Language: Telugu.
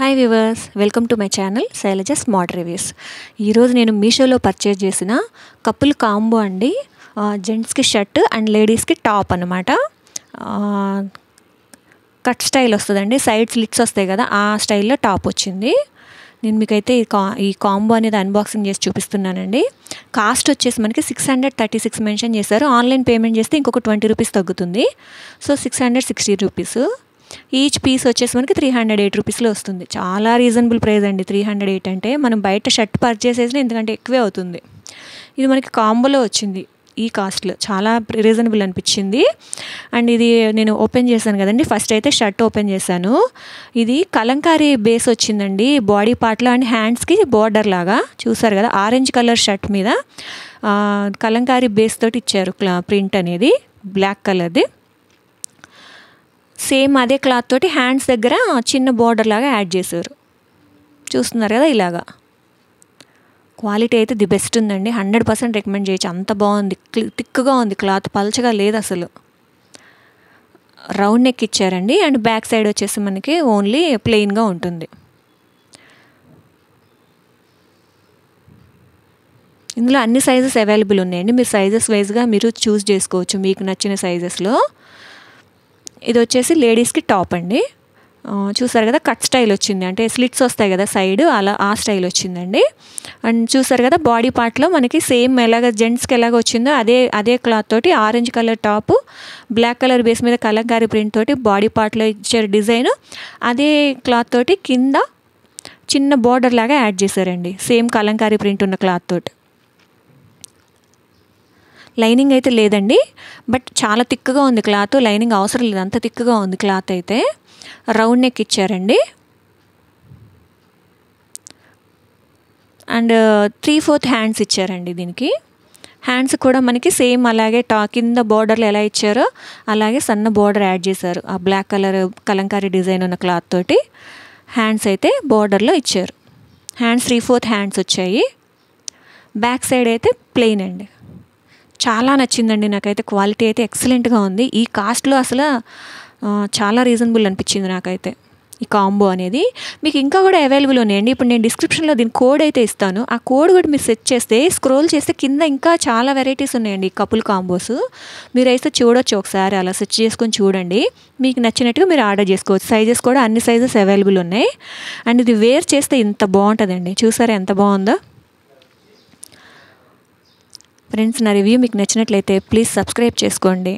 Hi viewers welcome to my channel Shailaja smart reviews ఈరోజు నేను మీషోలో పర్చేజ్ చేసిన కపుల్ కాంబో అండి. జెంట్స్కి షర్ట్ అండ్ లేడీస్కి టాప్ అనమాట కట్ స్టైల్ వస్తుందండి. సైడ్ స్లిట్స్ వస్తాయి కదా ఆ స్టైల్లో టాప్ వచ్చింది. నేను మీకైతే ఈ కా ఈ కాంబో అనేది అన్బాక్సింగ్ చేసి చూపిస్తున్నానండి. కాస్ట్ వచ్చేసి మనకి six hundred thirty six mention చేశారు. ఆన్లైన్ పేమెంట్ చేస్తే ఇంకొక ట్వంటీ రూపీస్ తగ్గుతుంది. So six hundred sixty rupees each piece వచ్చేసి మనకి త్రీ హండ్రెడ్ ఎయిట్ రూపీస్లో వస్తుంది. చాలా రీజనబుల్ ప్రైస్ అండి. త్రీ హండ్రెడ్ ఎయిట్ అంటే మనం బయట షర్ట్ పర్చేస్ చేసిన ఎందుకంటే ఎక్కువే అవుతుంది. ఇది మనకి కాంబోలో వచ్చింది ఈ కాస్ట్లో చాలా రీజనబుల్ అనిపించింది. అండ్ ఇది నేను ఓపెన్ చేశాను కదండి. ఫస్ట్ అయితే షర్ట్ ఓపెన్ చేశాను. ఇది కలంకారీ బేస్ వచ్చిందండి. బాడీ పార్ట్లో అండ్ హ్యాండ్స్కి బార్డర్ లాగా. చూసారు కదా ఆరెంజ్ కలర్ షర్ట్ మీద కలంకారీ బేస్ తోటి ఇచ్చారు క్లా ప్రింట్ అనేది. బ్లాక్ కలర్ది సేమ్ అదే క్లాత్ తోటి హ్యాండ్స్ దగ్గర చిన్న బార్డర్ లాగా యాడ్ చేశారు. చూస్తున్నారు కదా ఇలాగా. క్వాలిటీ అయితే ది బెస్ట్ ఉందండి. హండ్రెడ్ పర్సెంట్ రికమెండ్ చేయొచ్చు. అంత బాగుంది. థిక్గా ఉంది. క్లాత్ పలచగా లేదు అసలు. రౌండ్ నెక్ ఇచ్చారండి. అండ్ బ్యాక్ సైడ్ వచ్చేసి మనకి ఓన్లీ ప్లెయిన్గా ఉంటుంది. ఇందులో అన్ని సైజెస్ అవైలబుల్ ఉన్నాయండి. మీరు సైజెస్ వైజ్గా మీరు చూస్ చేసుకోవచ్చు. మీకు నచ్చిన సైజెస్లో. ఇది వచ్చేసి లేడీస్కి టాప్ అండి. చూసారు కదా కట్ స్టైల్ వచ్చింది. అంటే స్లిట్స్ వస్తాయి కదా సైడ్ అలా ఆ స్టైల్ వచ్చిందండి. అండ్ చూసారు కదా బాడీ పార్ట్లో మనకి సేమ్ ఎలాగ జెంట్స్కి ఎలాగ వచ్చిందో అదే అదే క్లాత్ తోటి orange colour top black colour base మీద కలంకారీ ప్రింట్ తోటి బాడీ పార్ట్లో ఇచ్చారు డిజైన్ అదే క్లాత్ తోటి కింద చిన్న బార్డర్ లాగా యాడ్ చేశారండి. సేమ్ కలంకారీ ప్రింట్ ఉన్న క్లాత్ తోటి. లైనింగ్ అయితే లేదండి. బట్ చాలా థిక్గా ఉంది క్లాత్. లైనింగ్ అవసరం లేదు. అంత థిక్గా ఉంది క్లాత్ అయితే. రౌండ్ నెక్ ఇచ్చారండి. అండ్ త్రీ ఫోర్త్ హ్యాండ్స్ ఇచ్చారండి దీనికి. హ్యాండ్స్ కూడా మనకి సేమ్ అలాగే టా కింద బార్డర్లు ఎలా ఇచ్చారో అలాగే సన్న బార్డర్ యాడ్ చేశారు. ఆ బ్లాక్ కలర్ కలంకారీ డిజైన్ ఉన్న క్లాత్ తోటి హ్యాండ్స్ అయితే బార్డర్లో ఇచ్చారు. హ్యాండ్స్ త్రీ ఫోర్త్ హ్యాండ్స్ వచ్చాయి. బ్యాక్ సైడ్ అయితే ప్లెయిన్ అండి. చాలా నచ్చిందండి. నాకైతే క్వాలిటీ అయితే ఎక్సలెంట్గా ఉంది. ఈ కాస్ట్లో అసలు చాలా రీజనబుల్ అనిపించింది నాకైతే ఈ కాంబో అనేది. మీకు ఇంకా కూడా అవైలబుల్ ఉన్నాయండి. ఇప్పుడు నేను డిస్క్రిప్షన్లో దీని కోడ్ అయితే ఇస్తాను. ఆ కోడ్ కూడా మీరు సెట్ చేస్తే స్క్రోల్ చేస్తే కింద ఇంకా చాలా వెరైటీస్ ఉన్నాయండి ఈ కపుల్ కాంబోస్. మీరు అయితే చూడొచ్చు ఒకసారి అలా సెర్చ్ చేసుకొని చూడండి. మీకు నచ్చినట్టుగా మీరు ఆర్డర్ చేసుకోవచ్చు. సైజెస్ కూడా అన్ని సైజెస్ అవైలబుల్ ఉన్నాయి. అండ్ ఇది వేర్ చేస్తే ఇంత బాగుంటుందండి. చూసారా ఎంత బాగుందో? ఫ్రెండ్స్ నా రివ్యూ మీకు నచ్చినట్లయితే ప్లీజ్ సబ్స్క్రైబ్ చేసుకోండి.